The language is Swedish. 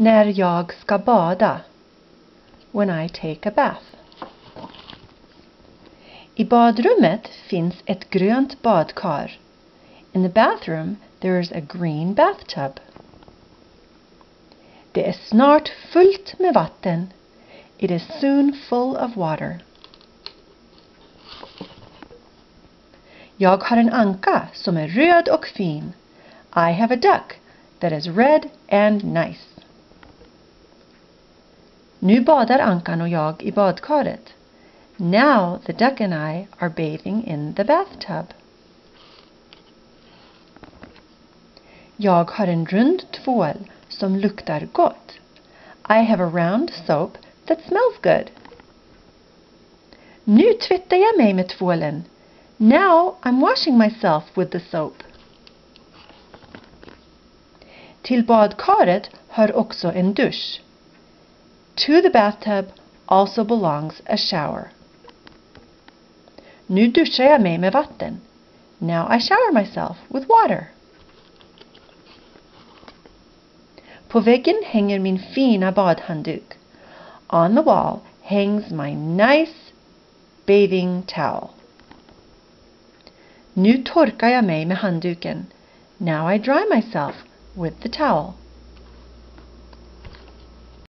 När jag ska bada. When I take a bath. I badrummet finns ett grönt badkar. In the bathroom there is a green bathtub. Det är snart fullt med vatten. It is soon full of water. Jag har en anka som är röd och fin. I have a duck that is red and nice. Nu badar ankan och jag i badkaret. Now the duck and I are bathing in the bathtub. Jag har en rund tvål som luktar gott. I have a round soap that smells good. Nu tvättar jag mig med tvålen. Now I'm washing myself with the soap. Till badkaret hör också en dusch. To the bathtub also belongs a shower. Nu duschar jag mig med vatten. Now I shower myself with water. På väggen hänger min fina badhandduk. On the wall hangs my nice bathing towel. Nu torkar jag mig med handduken. Now I dry myself with the towel.